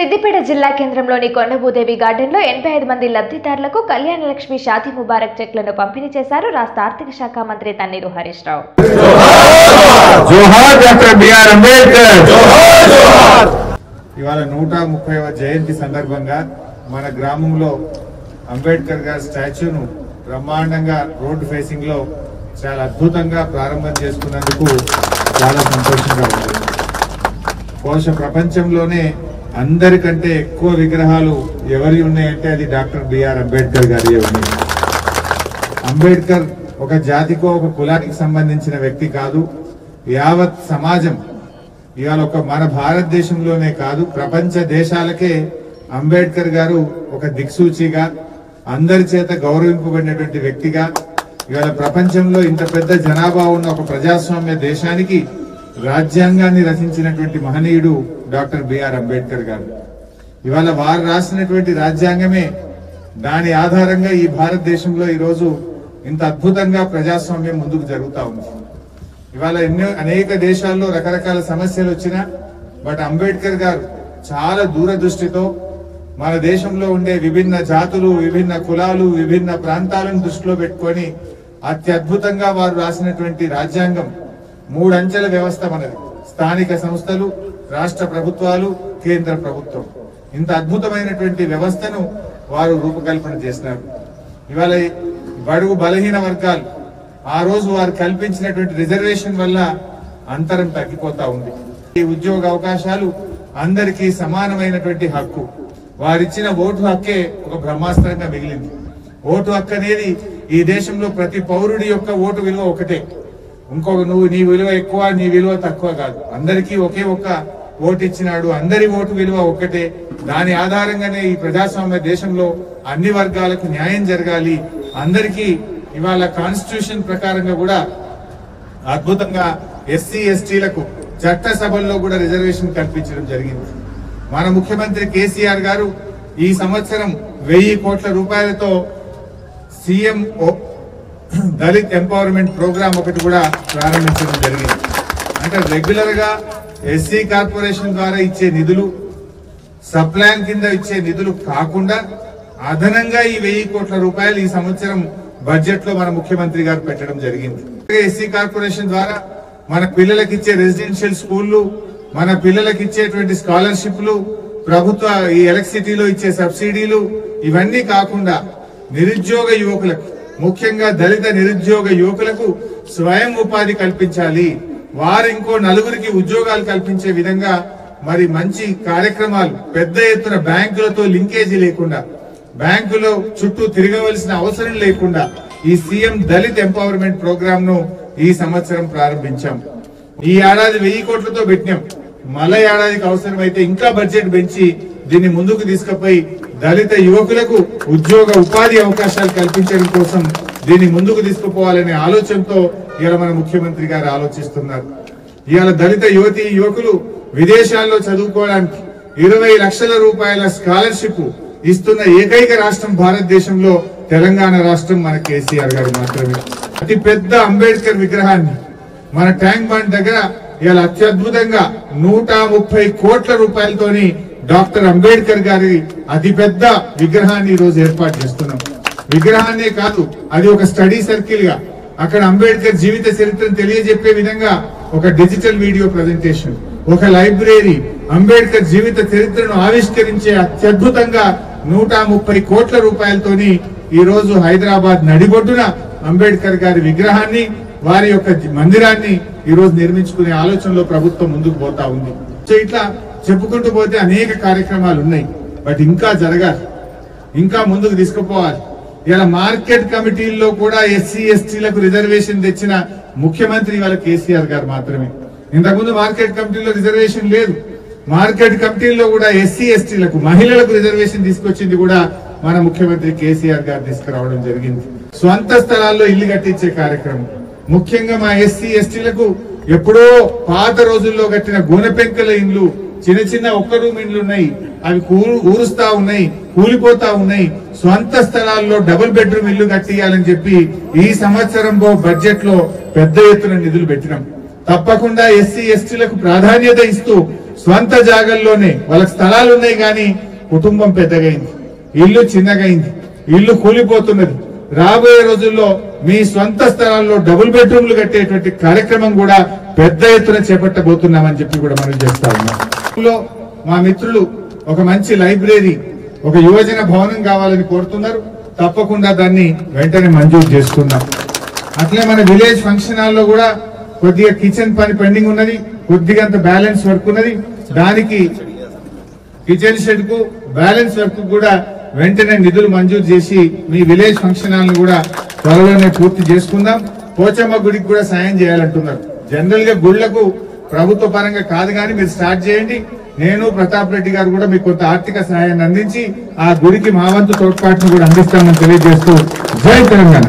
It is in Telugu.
సిద్దిపేట జిల్లా కేంద్రంలోని కొండభూదేవి గార్డెన్లో ఎనభై ఐదు మంది లబ్ధిదారులకు కళ్యాణ లక్ష్మి షాదీ ముబారక్ చెక్లను పంపిణీ చేశారు రాష్ట్ర ఆర్థిక శాఖ మంత్రి తన్నీరు హరీష్ రావు. ఇవాళ నూట ముప్పైవ జయంతి సందర్భంగా మన గ్రామంలో అంబేద్కర్ గారి స్టాచ్యూను బ్రహ్మాండంగా రోడ్డు ఫేసింగ్లో చాలా అద్భుతంగా ప్రారంభం చేసుకున్నందుకు చాలా సంతోషంగా ఉంది. బహుశా ప్రపంచంలోనే అందరికంటే ఎక్కువ విగ్రహాలు ఎవరి ఉన్నాయంటే అది డాక్టర్ బిఆర్ అంబేద్కర్ గారి ఉన్నాయి. అంబేద్కర్ ఒక జాతికో ఒక కులానికి సంబంధించిన వ్యక్తి కాదు. యావత్ సమాజం ఇవాళ ఒక మన భారతదేశంలోనే కాదు. ప్రపంచ దేశాలకే అంబేద్కర్ గారు ఒక దిక్సూచిగా అందరి చేత గౌరవింపబడినటువంటి వ్యక్తిగా. ఇవాళ ప్రపంచంలో ఇంత పెద్ద జనాభా ఉన్న ఒక ప్రజాస్వామ్య దేశానికి రాజ్యాంగాన్ని రచించినటువంటి మహనీయుడు డాక్టర్ బిఆర్ అంబేద్కర్ గారు. ఇవాళ వారు రాసినటువంటి రాజ్యాంగమే దాని ఆధారంగా ఈ భారతదేశంలో ఈరోజు ఇంత అద్భుతంగా ప్రజాస్వామ్యం ముందుకు జరుగుతూ ఉంది. ఇవాళ ఎన్నో అనేక దేశాల్లో రకరకాల సమస్యలు వచ్చినా బట్ అంబేద్కర్ గారు చాలా దూరదృష్టితో మన దేశంలో ఉండే విభిన్న జాతులు విభిన్న కులాలు విభిన్న ప్రాంతాలను దృష్టిలో పెట్టుకొని అత్యద్భుతంగా వారు రాసినటువంటి రాజ్యాంగం మూడంచెల వ్యవస్థ మనది. స్థానిక సంస్థలు రాష్ట్ర ప్రభుత్వాలు కేంద్ర ప్రభుత్వం. ఇంత అద్భుతమైనటువంటి వ్యవస్థను వారు రూపకల్పన చేసినారు. ఇవాళ బడుగు బలహీన వర్గాలు ఆ రోజు వారు కల్పించినటువంటి రిజర్వేషన్ వల్ల అంతరం తగ్గిపోతా ఉంది. ఈ ఉద్యోగ అవకాశాలు అందరికీ సమానమైనటువంటి హక్కు. వారిచ్చిన ఓటు హక్కే ఒక బ్రహ్మాస్త్రంగా మిగిలింది. ఓటు హక్కు అనేది ఈ దేశంలో ప్రతి పౌరుడి యొక్క ఓటు విలువ ఒకటే. ఇంకొక నువ్వు నీ విలువ ఎక్కువ నీ విలువ తక్కువ కాదు. అందరికీ ఒకే ఒక్క ఓటు ఇచ్చినాడు అందరి ఓటు విలువ ఒక్కటే. దాని ఆధారంగానే ఈ ప్రజాస్వామ్య దేశంలో అన్ని వర్గాలకు న్యాయం జరగాలి. అందరికీ ఇవాళ కాన్స్టిట్యూషన్ ప్రకారంగా కూడా అద్భుతంగా ఎస్సీ ఎస్టీలకు చట్టసభల్లో కూడా రిజర్వేషన్ కల్పించడం జరిగింది. మన ముఖ్యమంత్రి కేసీఆర్ గారు ఈ సంవత్సరం వెయ్యి కోట్ల రూపాయలతో సీఎం దళిత్ ఎంపవర్మెంట్ ప్రోగ్రామ్ ఒకటి కూడా ప్రారంభించడం జరిగింది. అంటే రెగ్యులర్గా ఎస్సీ కార్పొరేషన్ ద్వారా ఇచ్చే నిధులు సప్లాన్ కింద ఇచ్చే నిధులు కాకుండా అదనంగా ఈ వెయ్యి కోట్ల రూపాయలు ఈ సంవత్సరం బడ్జెట్లో మన ముఖ్యమంత్రి గారు పెట్టడం జరిగింది. ఎస్సీ కార్పొరేషన్ ద్వారా మన పిల్లలకి ఇచ్చే రెసిడెన్షియల్ స్కూళ్ళు మన పిల్లలకి ఇచ్చేటువంటి స్కాలర్షిప్లు ప్రభుత్వ ఈ ఎలక్ట్రిసిటీలో ఇచ్చే సబ్సిడీలు ఇవన్నీ కాకుండా నిరుద్యోగ యువకులకు ముఖ్యంగా దళిత నిరుద్యోగ యువకులకు స్వయం ఉపాధి కల్పించాలి. వారు ఇంకో నలుగురికి ఉద్యోగాలు కల్పించే విధంగా మరి మంచి కార్యక్రమాలు పెద్ద ఎత్తున బ్యాంకులతో లింకేజీ లేకుండా బ్యాంకులో చుట్టూ తిరగవలసిన అవసరం లేకుండా ఈ సీఎం దళిత్ ఎంపవర్మెంట్ ప్రోగ్రామ్ను ఈ సంవత్సరం ప్రారంభించాం. ఈ ఏడాది వెయ్యి కోట్లతో పెట్టినాం. మళ్ళా ఏడాదికి అవసరమైతే ఇంకా బడ్జెట్ పెంచి దీన్ని ముందుకు తీసుకుపోయి దళిత యువకులకు ఉద్యోగ ఉపాధి అవకాశాలు కల్పించడం కోసం దీన్ని ముందుకు తీసుకుపోవాలనే ఆలోచనతో ఇవాళ మన ముఖ్యమంత్రి గారు ఆలోచిస్తున్నారు. ఇవాళ దళిత యువతి యువకులు విదేశాల్లో చదువుకోవడానికి ఇరవై లక్షల రూపాయల స్కాలర్షిప్ ఇస్తున్న ఏకైక రాష్ట్రం భారతదేశంలో తెలంగాణ రాష్ట్రం మన కేసీఆర్ గారు మాత్రమే. అతి పెద్ద అంబేద్కర్ విగ్రహాన్ని మన ట్యాంక్ బండ్ దగ్గర ఇవాళ అత్యద్భుతంగా నూట ముప్పై కోట్ల రూపాయలతోని డాక్టర్ అంబేద్కర్ గారి అతిపెద్ద విగ్రహాన్ని ఈ రోజు ఏర్పాటు చేస్తున్నాం. విగ్రహాన్నే కాదు అది ఒక స్టడీ సర్కిల్గా అక్కడ అంబేద్కర్ జీవిత చరిత్రను తెలియజెప్పే విధంగా ఒక డిజిటల్ వీడియో ప్రజెంటేషన్ ఒక లైబ్రరీ అంబేద్కర్ జీవిత చరిత్రను ఆవిష్కరించే అత్యద్భుతంగా నూట ముప్పై కోట్ల రూపాయలతోని ఈ రోజు హైదరాబాద్ నడిబొడ్డున అంబేద్కర్ గారి విగ్రహాన్ని వారి యొక్క మందిరాన్ని ఈ రోజు నిర్మించుకునే ఆలోచనలో ప్రభుత్వం ముందుకు పోతా ఉంది. సో ఇట్లా చెప్పుకుంటూ పోతే అనేక కార్యక్రమాలు ఉన్నాయి. బట్ ఇంకా జరగాలి. ఇంకా ముందుకు తీసుకుపోవాలి. ఇలా మార్కెట్ కమిటీల్లో కూడా ఎస్సీ ఎస్టీలకు రిజర్వేషన్ తెచ్చిన ముఖ్యమంత్రి ఇవాళ కేసీఆర్ గారు మాత్రమే. ఇంతకుముందు మార్కెట్ కమిటీలో రిజర్వేషన్ లేదు. మార్కెట్ కమిటీల్లో కూడా ఎస్సీ ఎస్టీలకు మహిళలకు రిజర్వేషన్ తీసుకొచ్చింది కూడా మన ముఖ్యమంత్రి కేసీఆర్ గారు తీసుకురావడం జరిగింది. స్వంత స్థలాల్లో ఇల్లు కట్టించే కార్యక్రమం. ముఖ్యంగా మా ఎస్సీ ఎస్టీలకు ఎప్పుడో పాత రోజుల్లో కట్టిన గోనెపెంకల ఇండ్లు చిన్న చిన్న ఒక్క రూమ్ ఇండ్లు ఉన్నాయి. అవి కూ- ఊరుస్తా ఉన్నాయి కూలిపోతా ఉన్నాయి. స్వంత స్థలాల్లో డబుల్ బెడ్రూమ్ ఇల్లు కట్టియాలని చెప్పి ఈ సంవత్సరం బడ్జెట్లో పెద్ద ఎత్తున నిధులు పెట్టినాం. తప్పకుండా ఎస్సీ ఎస్టీలకు ప్రాధాన్యత ఇస్తూ స్వంత జాగల్లోనే వాళ్ళకి స్థలాలు ఉన్నాయి కానీ కుటుంబం పెద్దగైంది. ఇల్లు చిన్నగైంది. ఇల్లు కూలిపోతున్నది. రాబోయే రోజుల్లో మీ స్వంత స్థలాల్లో డబుల్ బెడ్రూమ్లు కట్టేటువంటి కార్యక్రమం కూడా పెద్ద ఎత్తున చేపట్టబోతున్నామని చెప్పి కూడా మనం చేస్తా ఉన్నాం. మా మిత్రులు ఒక మంచి లైబ్రరీ ఒక యువజన భవనం కావాలని కోరుతున్నారు. తప్పకుండా దాన్ని వెంటనే మంజూరు చేసుకుందాం. అట్లే మన విలేజ్ ఫంక్షన్ హాల్లో కూడా కొద్దిగా కిచెన్ పని పెండింగ్ ఉన్నది. కొద్దిగా అంత బ్యాలెన్స్ వర్క్ ఉన్నది. దానికి కిచెన్ షెడ్కు బ్యాలెన్స్ వర్క్ కూడా వెంటనే నిధులు మంజూరు చేసి మీ విలేజ్ ఫంక్షన్ హాల్ కూడా త్వరలోనే పూర్తి చేసుకుందాం. పోచమ్మ గుడికి కూడా సాయం చేయాలంటున్నారు. జనరల్గా గుళ్ళకు ప్రభుత్వ పరంగా కాదు కానీ మీరు స్టార్ట్ చేయండి. నేను ప్రతాప్ రెడ్డి గారు కూడా మీకు కొంత ఆర్థిక సహాయాన్ని అందించి ఆ గుడికి మా వంతు తోడ్పాటును కూడా అందిస్తామని తెలియజేస్తూ జై తెలంగాణ.